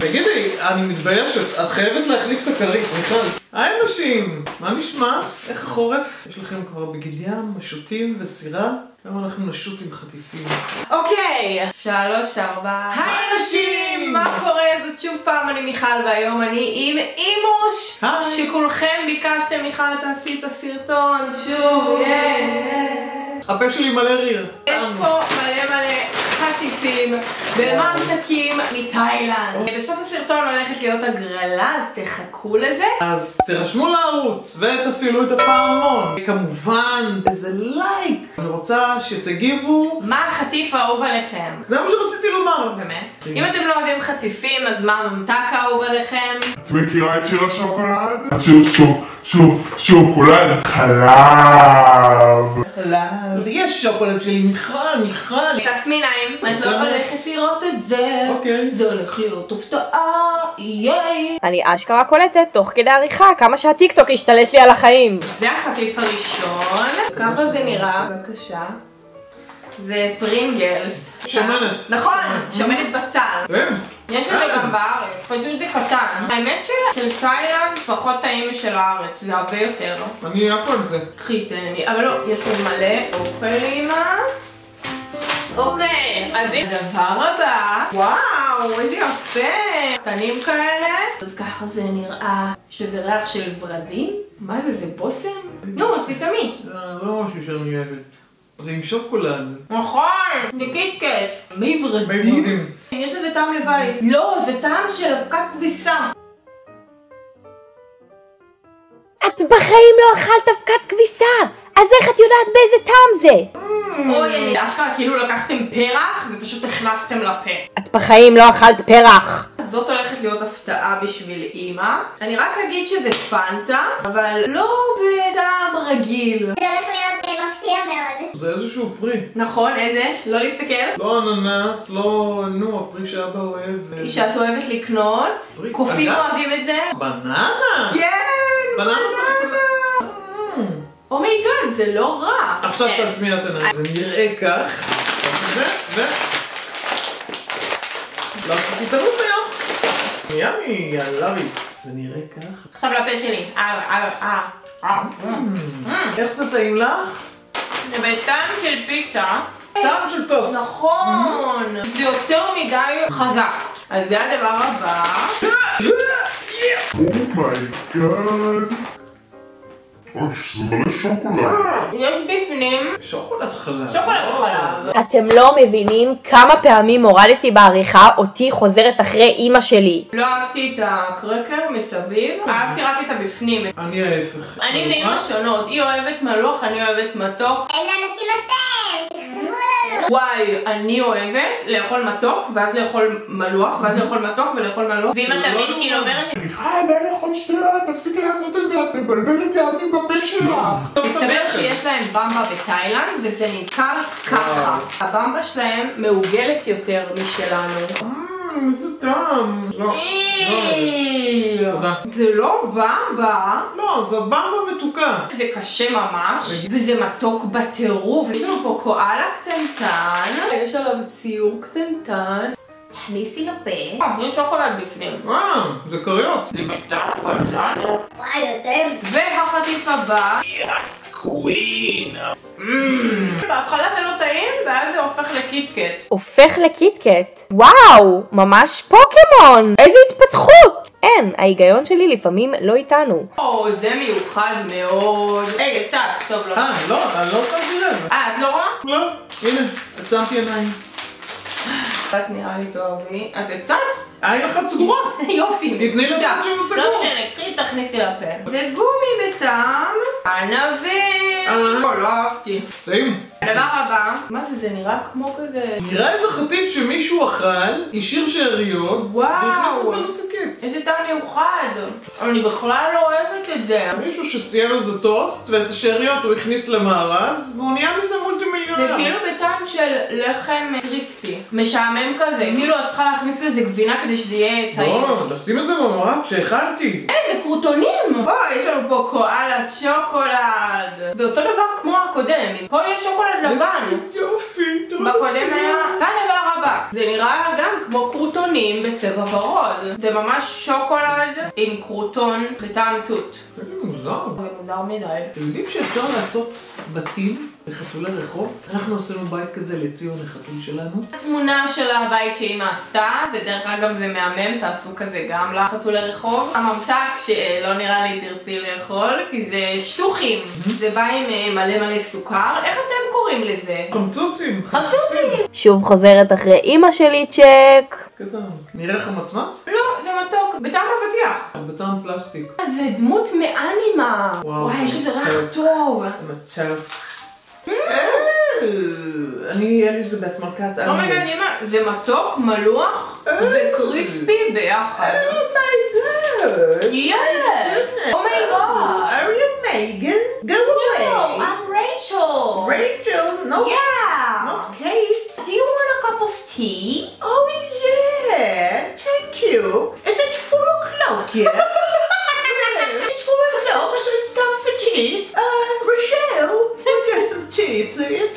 תגידי, אני מתביישת, את חייבת להחליף את הכרית, מיכל. היי נשים, מה נשמע? איך החורף? יש לכם כבר בגד ים, משוטים וסירה? היום אנחנו נשוט עם חטיפים. אוקיי, שלוש, ארבע. היי נשים! מה קורה? זאת שוב פעם אני מיכל והיום אני עם אימוש! שכולכם ביקשתם מיכל תעשי את הסרטון שוב, ייי! הפה שלי מלא ריר. יש פה מלא מלא חטיפים וממתקים מתאילנד. בסוף הסרטון הולכת להיות הגרלה, אז תחכו לזה. אז תירשמו לערוץ ותפעילו את הפעמון. כמובן, איזה לייק. אני רוצה שתגיבו. מה החטיף האהוב עליכם? זה מה שרציתי לומר. באמת? אם אתם לא אוהבים חטיפים, אז מה הממתק האהוב עליכם? את מכירה את שיר השוקולד? שיר שוק, שוק, שוקולד חלב. חלב, יש שוקולד שלי, מיכל, מיכל. תעצמי עיניים, את? לא הולכת לראות את זה. אוקיי. זה הולך להיות הפתעה, ייי. אני אשכרה קולטת תוך כדי עריכה כמה שהטיקטוק השתלט לי על החיים. זה החטיף הראשון. ככה זה נראה. בבקשה. זה פרינגלס. שמנת. נכון, שמנת בצל. יש את זה גם בארץ, פשוט זה קטן. האמת ששל תאילנד פחות טעים משל הארץ, זה הרבה יותר. אני עף על זה. קחי תהני, אבל לא, יש לי מלא אוכל לאמא. אוקיי, אז הנה הדבר הבא, וואו, איזה יפה, קטנים כאלה. אז ככה זה נראה, שזה ריח של ורדים? מה זה, זה בושם? נו, תטעמי. זה לא משהו שאני אוהבת. זה עם שוקולד. נכון, זה קיטקט. מי ורדים? ורדים? יש לזה טעם לבית. לא, זה טעם של אבקת כביסה. את בחיים לא אכלת אבקת כביסה! אז איך את יודעת באיזה טעם זה? אוי, אני אשכרה כאילו לקחתם פרח ופשוט הכנסתם לפה. את בחיים לא אכלת פרח! זאת הולכת להיות הפתעה בשביל אימא. אני רק אגיד שזה פנטה, אבל לא בטעם רגיל. זה הולך להיות מפתיע מאוד. זה איזשהו פרי. נכון, איזה? לא להסתכל? לא אננס, לא, נו, הפרי שאבא אוהב. אה, שאת אוהבת לקנות? פרי- קופים. אוהבים את זה? בננה! כן, בננה. oh my god, זה לא רע. עכשיו כן. תעצמי את העיניים. זה נראה כך. ו... ו... לא עשיתי טעות היום. yummy, love it. זה נראה כך. עכשיו לפה שלי. אה, אה, אה, אה. איך זה טעים לך? בטעם של פיצה. טעם של טוסט. נכון. זה יותר מדי חזק. אז זה הדבר הבא. oh my god. אוי, זה מלא שוקולד. יש בפנים שוקולד חלב. שוקולד. חלב. אתם לא מבינים כמה פעמים הורדתי בעריכה אותי חוזרת אחרי אימא שלי. לא אהבתי את הקרקר מסביב, אהבתי רק את הבפנים. אני ההפך. אני ואימא שונות, היא אוהבת מלוח, אני אוהבת מתוק. איזה אנשים אתם? תכתבו לנו. וואי, אני אוהבת לאכול מתוק, ואז לאכול מלוח, ואז לאכול מתוק ולאכול מלוח. ואמא לא, תמיד לא, כאילו לא. אומרת, מיכל, די לאכול שטויות, תפסיקי לעשות את זה, את מבלבלת יעדים בפה שלך. מסתבר שיש להם במבה בתאילנד, וזה נמכר ככה. הבמבה שלהם מעוגלת יותר משלנו. אמ, איזה טעם. לא. לא. זה לא במבה. לא, זה במבה מתוקה. זה קשה ממש, וזה מתוק בטירוף. יש לנו פה קואלה קטנטן, יש עליו ציור קטנטן. תכניסי לפה. אה, יש שוקולד בפנים. וואו, זה כריות. וואי, זה טעים. והחטיף הבא. בהתחלה זה לא טעים, ואז זה הופך לקיטקט. הופך לקיטקט. וואו, ממש פוקימון! איזה התפתחות! אין, ההיגיון שלי לפעמים לא איתנו. או, זה מיוחד מאוד. היי, צץ, טוב, לא. אה, לא, אני לא שמתי לב. אה, את לא רואה? לא, הנה, עצמתי עיניים. את נראה לי תאהבי. את הצצת? העין אחת סגורה. יופי. תתני. קצת שהוא סגור. לא משנה, קחי, תכניסי לפה. זה גומי בטעם. ענבים. אה. לא, לא אהבתי. טעים. הדבר הבא, מה זה, זה נראה כמו כזה... נראה איזה חטיף שמישהו אכל, השאיר שאריות. והכניס את זה לשקית. איזה טעם מיוחד. אני בכלל לא אוהבת את זה. מישהו שסיים איזה טוסט, ואת השאריות הוא הכניס למארז, והוא נהיה מזה מולטי זה. כאילו בטעם של לחם קריספי. משעמם כזה. כאילו את צריכה להכניס לזה גבינה כדי שזה יהיה טעים. לא, תשים את זה במרק שהכנתי. איזה קרוטונים! בו קואלה צ'וקולד. זה אותו דבר כמו הקודם, פה יש שוקולד לבן. איזה יופי, בקודם היה... לא- כאן עבר זה נראה גם כמו קרוטונים בצבע ורוד. זה ממש שוקולד עם קרוטון בטעם תות. איזה מוזר. זה מוזר מדי. אתם יודעים שאפשר לעשות בתים לחתולי רחוב? אנחנו עשינו בית כזה לציון החתול שלנו. תמונה של הבית שאימא עשתה, ודרך אגב זה מהמם, תעשו כזה גם לחתולי רחוב. הממתק שלא נראה לי תרצי לאכול, כי זה שטוחים. זה בא עם אה, מלא מלא סוכר. איך אתם קוראים לזה? חמצוצים. חמצוצים! שוב חוזרת אחרי אמא שלי צ'ק. קטן. נראה לך מצמץ? לא, זה מתוק, בטעם אבטיח. בטעם פלסטיק. זה דמות מאנימה. וואו, וואי, יש לזה ריח. טוב. מצב. אה, אני, יהיה לי זה בהתמלכת אומייגד, אמא, זה מתוק, מלוח וקריספי ביחד. Oh my god! Are you Megan? Go away. No, I'm Rachel! Rachel, no, Yeah! not Kate. Of tea? Oh yeah, thank you. Is it four o'clock yet? yeah, it's four o'clock, so it's time for tea. Uh, Rochelle, get some tea, please.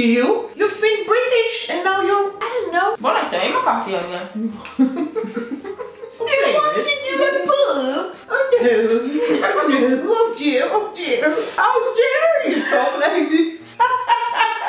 to you. You've been British and now you're, I don't know. Bolek, ja nie ma kapki od niej. They you a poo. Oh no, oh no, oh dear, oh dear. Oh, How dare oh, you talk like this?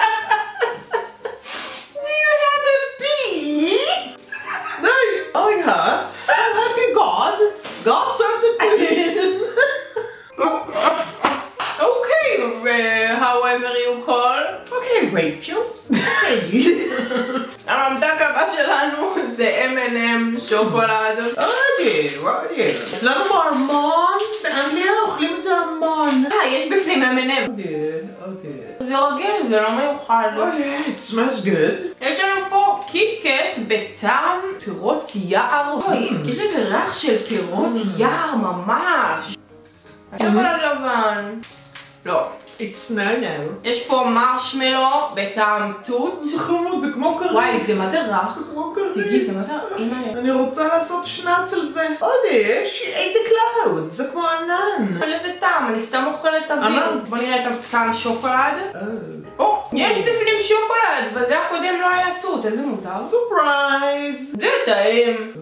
שוקולד. oh dear. אצלנו בארמון, באנגליה אוכלים את זה המון. אה, יש בפנים M&M. זה רגיל, זה לא מיוחד. Yeah, it smells good. יש לנו פה קיטקט בטעם פירות יער. אוי, יש לזה ריח של פירות יער ממש. שוקולד לבן. לא. It's snow now. יש פה מרשמלו בטעם תות. זה חמוד, זה כמו כרית. וואי, זה מה זה רך? כמו תגידי, זה מה זה? אני רוצה לעשות שנץ על זה. עוד יש, the cloud, זה כמו ענן. על איזה טעם? אני סתם אוכלת אוויר. בוא נראה את הטעם שוקולד. יש בפנים שוקולד. בזה הקודם לא היה תות, איזה מוזר. surprise. זה טעים.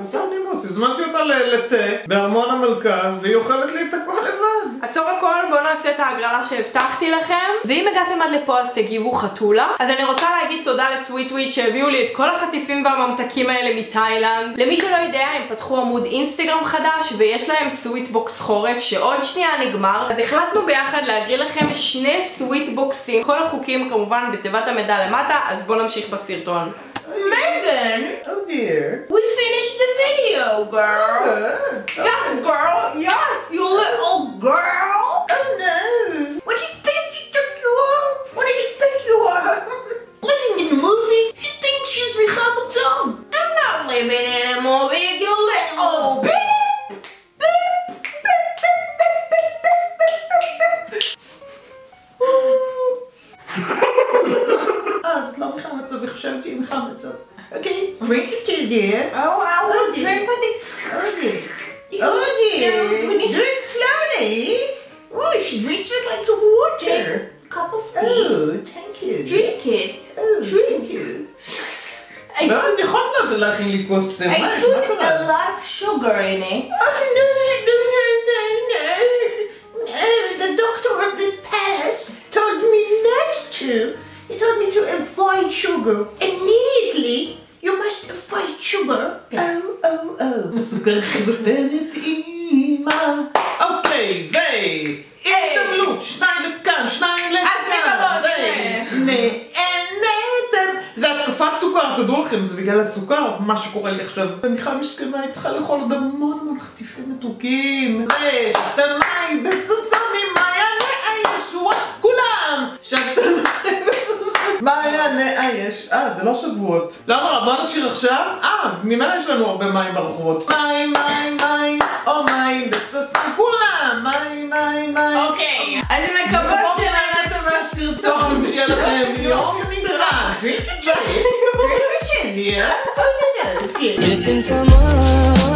חסר נימוס, הזמנתי אותה לתה בארמון המלכה, והיא אוכלת לי את הכל לבד. עצור הכל, בואו נעשה את ההגרלה שהבטחתי לכם. ואם הגעתם עד לפה אז תגיבו חתולה. אז אני רוצה להגיד תודה לסוויט וויט שהביאו לי את כל החטיפים והממתקים האלה מתאילנד. למי שלא יודע, הם פתחו עמוד אינסטגרם חדש ויש להם Sweet Box חורף שעוד שנייה נגמר. אז החלטנו ביחד להגריל לכם שני Sweet Box ים. כל החוקים כמובן בתיבת המידע למטה, אז בואו נמשיך בסרטון. מייגן! Oh dear. We finished the video, girl! Yes, girl! Yes, you little girl! of Khashoggi and Khamitsa. Okay, drink it to dear. Oh, I will oh, drink with it. Oh dear. Oh dear. Do it slowly. Oh, she drinks it like water. Drink a cup of tea. Oh, thank you. Drink it. Oh, drink. thank you. I, no, die God laten liggen in je kosten. I put a lot of sugar in it. Oh no. Sugar. Immediately, you must avoid sugar. Oh, oh, oh. סוכר חלופנת אימא. אוקיי, ו... התקבלו, שניים לכאן, שניים לכאן. נהנתם. זה התקפת סוכר, תדעו לכם, זה בגלל הסוכר, מה שקורה לי עכשיו. ומיכל מסכנה, היא צריכה לאכול עוד המון המון חטיפים מתוקים. ושתה מים בססמי, מעייני הישועה, כולם! שתה מים בססמי, מעייני היש... אה, זה לא שבועות. לא נורא, בוא נשאיר עכשיו. אה, ממילא יש לנו הרבה מים ברחובות. מים, מים, מים, או מים בססמי, כולם! מים, מים, מים. אוקיי. אני מקווה שנהנתם נהנתם מהסרטון, שיהיה לכם יום Virginia. Virginia. Missing someone